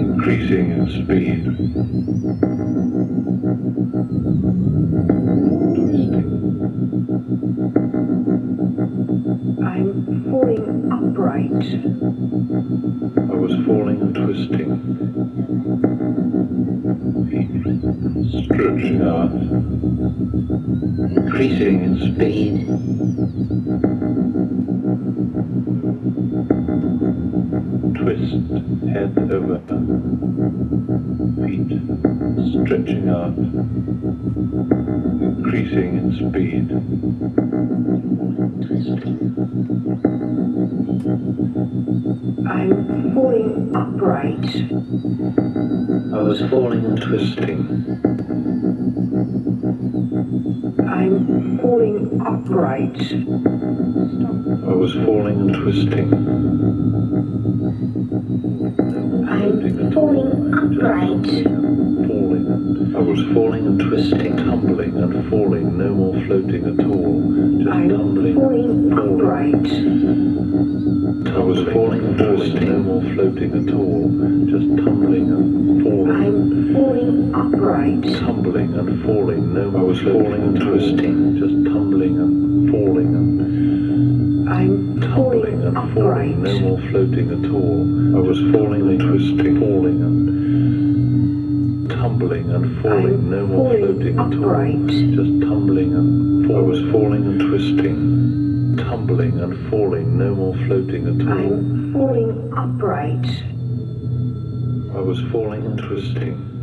increasing in speed, twisting, I'm falling upright. I was falling and twisting, stretching out, increasing in speed, head over feet stretching out increasing in speed I'm falling upright. I was falling and twisting I'm falling upright. I was falling and twisting I'm falling upright. falling I was falling and twisting tumbling and falling no more floating at all just I'm tumbling falling upright. I was falling and twisting no more floating at all just tumbling and falling I'm falling upright. tumbling and falling, was falling and twisting, just tumbling and falling and I'm tumbling and upright. falling, no more floating at all. I was falling and twisting, falling and tumbling and falling, I'm no more floating at all. Just tumbling and falling. I was falling and twisting, tumbling and falling, no more floating at all. I'm falling upright. I was falling and twisting,